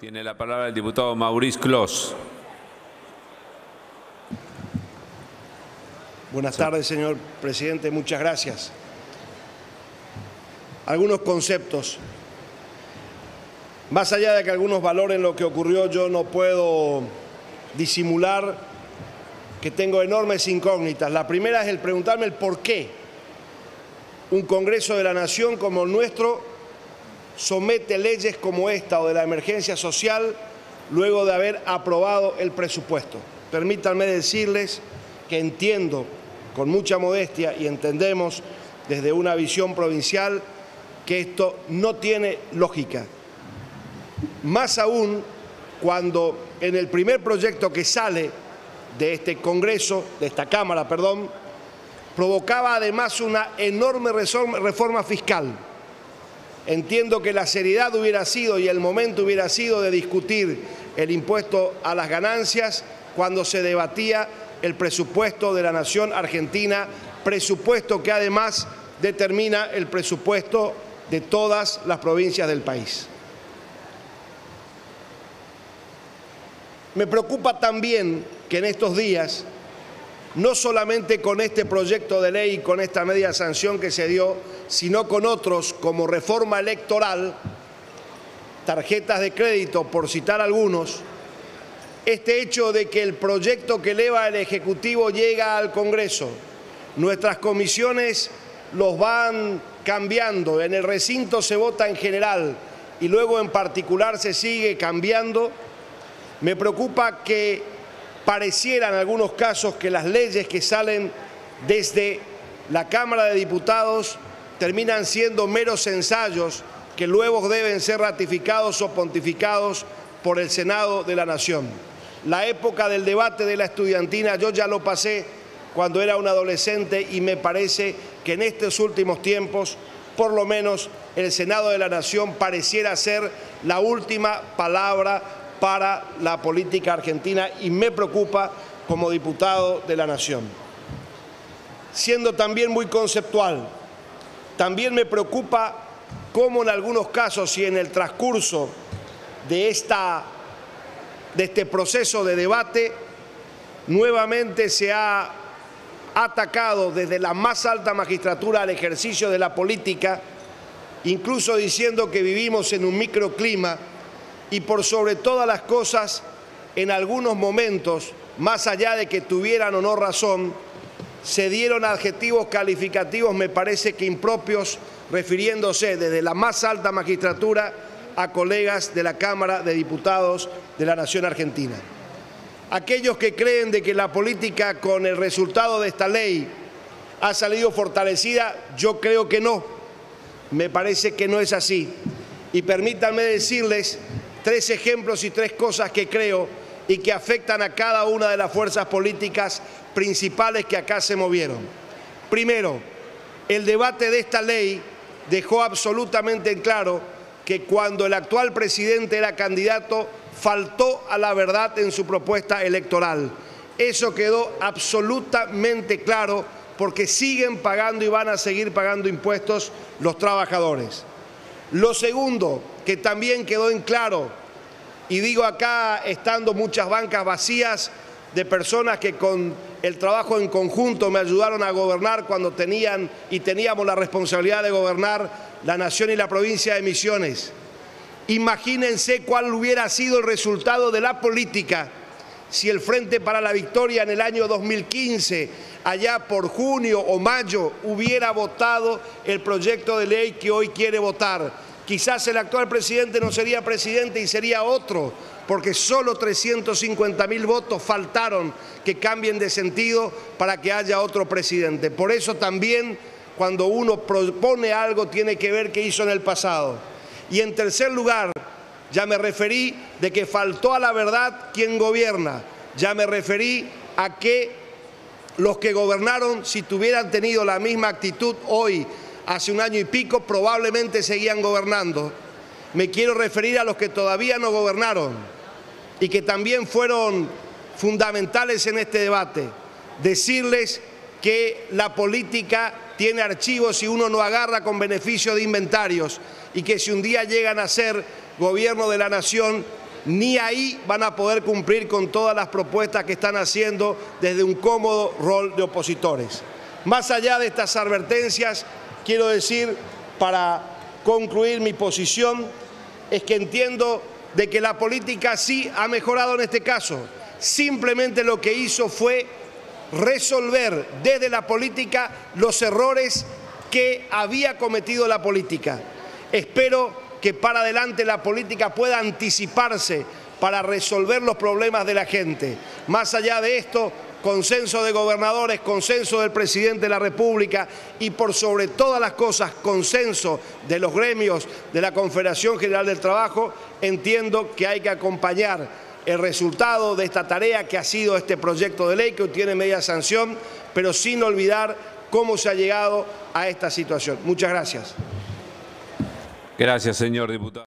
Tiene la palabra el diputado Maurice Clos. Buenas tardes, señor presidente. Muchas gracias. Algunos conceptos. Más allá de que algunos valoren lo que ocurrió, yo no puedo disimular que tengo enormes incógnitas. La primera es el preguntarme el por qué un Congreso de la Nación como el nuestro somete leyes como esta o de la emergencia social luego de haber aprobado el presupuesto. Permítanme decirles que entiendo con mucha modestia y entendemos desde una visión provincial que esto no tiene lógica. Más aún cuando en el primer proyecto que sale de este Congreso, de esta Cámara, perdón, provocaba además una enorme reforma fiscal Entiendo que la seriedad hubiera sido y el momento hubiera sido de discutir el impuesto a las ganancias cuando se debatía el presupuesto de la nación argentina, presupuesto que además determina el presupuesto de todas las provincias del país. Me preocupa también que en estos días, no solamente con este proyecto de ley y con esta media sanción que se dio, sino con otros como reforma electoral, tarjetas de crédito, por citar algunos, este hecho de que el proyecto que eleva el Ejecutivo llega al Congreso, nuestras comisiones los van cambiando, en el recinto se vota en general y luego en particular se sigue cambiando, me preocupa que pareciera en algunos casos que las leyes que salen desde la Cámara de Diputados terminan siendo meros ensayos que luego deben ser ratificados o pontificados por el Senado de la Nación. La época del debate de la estudiantina yo ya lo pasé cuando era un adolescente y me parece que en estos últimos tiempos, por lo menos, el Senado de la Nación pareciera ser la última palabra para la política argentina y me preocupa como diputado de la Nación. Siendo también muy conceptual, también me preocupa cómo en algunos casos y en el transcurso de, esta, de este proceso de debate, nuevamente se ha atacado desde la más alta magistratura al ejercicio de la política, incluso diciendo que vivimos en un microclima y por sobre todas las cosas, en algunos momentos, más allá de que tuvieran o no razón, se dieron adjetivos calificativos, me parece que impropios, refiriéndose desde la más alta magistratura a colegas de la Cámara de Diputados de la Nación Argentina. Aquellos que creen de que la política con el resultado de esta ley ha salido fortalecida, yo creo que no. Me parece que no es así. Y permítanme decirles tres ejemplos y tres cosas que creo y que afectan a cada una de las fuerzas políticas principales que acá se movieron. Primero, el debate de esta ley dejó absolutamente en claro que cuando el actual presidente era candidato faltó a la verdad en su propuesta electoral. Eso quedó absolutamente claro porque siguen pagando y van a seguir pagando impuestos los trabajadores. Lo segundo, que también quedó en claro, y digo acá estando muchas bancas vacías de personas que con el trabajo en conjunto me ayudaron a gobernar cuando tenían y teníamos la responsabilidad de gobernar la nación y la provincia de Misiones. Imagínense cuál hubiera sido el resultado de la política si el Frente para la Victoria en el año 2015, allá por junio o mayo, hubiera votado el proyecto de ley que hoy quiere votar. Quizás el actual presidente no sería presidente y sería otro, porque solo 350 mil votos faltaron que cambien de sentido para que haya otro presidente. Por eso también cuando uno propone algo tiene que ver qué hizo en el pasado. Y en tercer lugar, ya me referí de que faltó a la verdad quien gobierna. Ya me referí a que los que gobernaron, si tuvieran tenido la misma actitud hoy, hace un año y pico, probablemente seguían gobernando. Me quiero referir a los que todavía no gobernaron y que también fueron fundamentales en este debate, decirles que la política tiene archivos y uno no agarra con beneficio de inventarios y que si un día llegan a ser gobierno de la nación, ni ahí van a poder cumplir con todas las propuestas que están haciendo desde un cómodo rol de opositores. Más allá de estas advertencias, quiero decir, para concluir mi posición, es que entiendo de que la política sí ha mejorado en este caso. Simplemente lo que hizo fue resolver desde la política los errores que había cometido la política. Espero que para adelante la política pueda anticiparse para resolver los problemas de la gente. Más allá de esto, consenso de gobernadores, consenso del presidente de la República y por sobre todas las cosas, consenso de los gremios de la Confederación General del Trabajo, entiendo que hay que acompañar el resultado de esta tarea que ha sido este proyecto de ley que tiene media sanción, pero sin olvidar cómo se ha llegado a esta situación. Muchas gracias. Gracias, señor diputado.